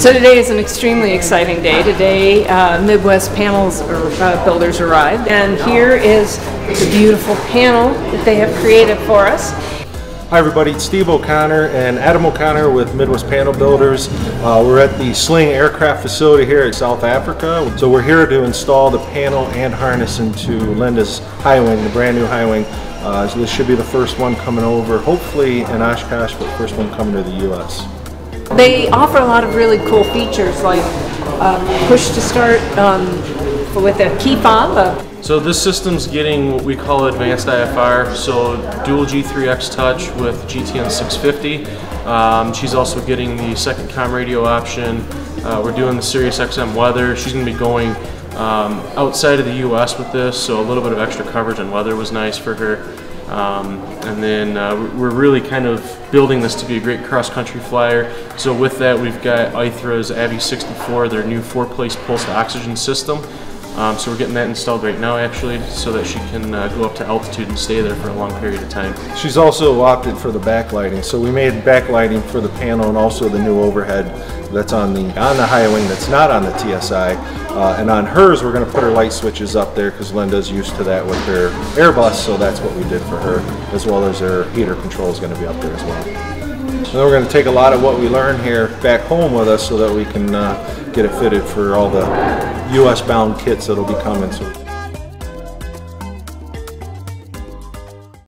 So today is an extremely exciting day. Today, uh, Midwest Panels or, uh, Builders arrived, and here is the beautiful panel that they have created for us. Hi everybody, it's Steve O'Connor and Adam O'Connor with Midwest Panel Builders. Uh, we're at the Sling Aircraft facility here in South Africa. So we're here to install the panel and harness into Linda's high wing, the brand new high wing. Uh, so this should be the first one coming over, hopefully in Oshkosh, but first one coming to the U.S. They offer a lot of really cool features like uh, push to start um, with a key fob, so this system's getting what we call advanced IFR, so dual G3X touch with GTN 650. Um, she's also getting the second com radio option. Uh, we're doing the Sirius XM weather. She's going to be going um, outside of the U.S. with this, so a little bit of extra coverage on weather was nice for her. Um, and then uh, we're really kind of building this to be a great cross-country flyer. So with that, we've got Aithre's AVI 64, their new four-place pulsed oxygen system. Um, so we're getting that installed right now actually so that she can uh, go up to altitude and stay there for a long period of time. She's also opted for the backlighting. So we made backlighting for the panel and also the new overhead that's on the on the high wing that's not on the TSI. Uh, and on hers we're going to put her light switches up there because Linda's used to that with her Airbus so that's what we did for her as well as her heater control is going to be up there as well. And we're going to take a lot of what we learn here back home with us so that we can uh, get it fitted for all the US bound kits that'll be coming.